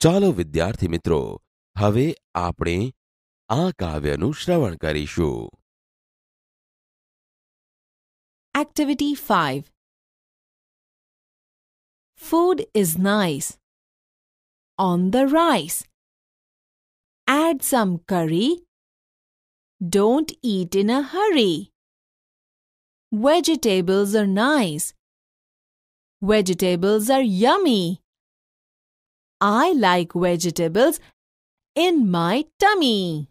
ચાલો વિદ્યાર્થી મિત્રો હવે આપણે આ કાવ્યનું શ્રવણ કરીશું Activity 5 Food is nice. On the rice. Add some curry. Don't eat in a hurry. Vegetables are nice. Vegetables are yummy. I like vegetables in my tummy.